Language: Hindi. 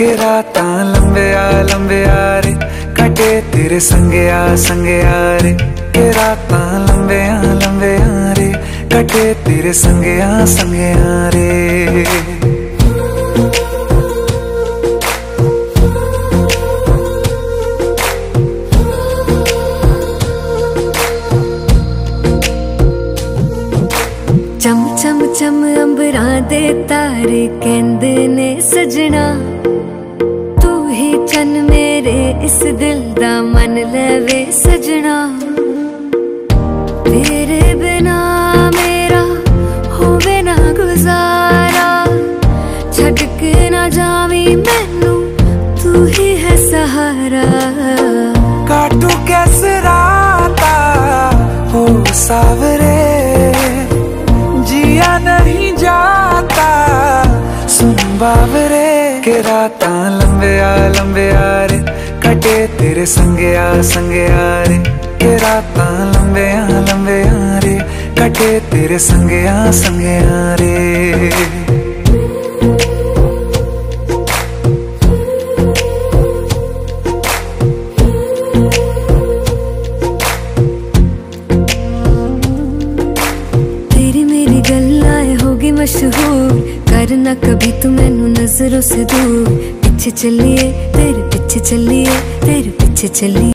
के राता लंबे आ लंबे आ रे कटे तेरे संगे आ संगे आ रे के राता लंबे आ लंबे आ रे कटे तेरे संगे आ संगे आ रे ਚਮ ਚਮ ਚਮ ਅੰਬਰਾਂ ਦੇ ਤਾਰੇ ਕਹਿੰਦੇ ਨੇ ਸਜਣਾ ਇਸ ਦਿਲ ਦਾ ਮਨ ਲਵੇ ਸਜਣਾ। ਤੇਰੇ ਬਿਨਾ ਮੇਰਾ ਹੋਵੇ ਨਾ ਗੁਜ਼ਾਰਾ। ਛੱਡ ਕੇ ਨਾ ਜਾਵੀਂ ਮੈਨੂੰ ਤੂੰ ਹੀ ਹੈ ਸਹਾਰਾ। ਕਾਟੂ ਕੈਸੇ ਰਾਤਾ ਹੋ ਸਾਵਰੇ ਜੀਆ ਨਹੀਂ ਜਾਤਾ ਸੁਣ ਬਾਵਰੇ। ਕਿ ਰਾਤਾਂ ਲੰਬਿਆ ਲੰਬਿਆ ਰੇ कटे तेरे संगे आ संगे आ रे। के राता लंबे आ लंबे आ रे। कटे तेरे संगे आ संगे आ रे। मशहूर। करना कभी तू मैनू नज़रों से दूर। पीछे चलिए तेरे पीछे चलिए तेरे पीछे चलिए।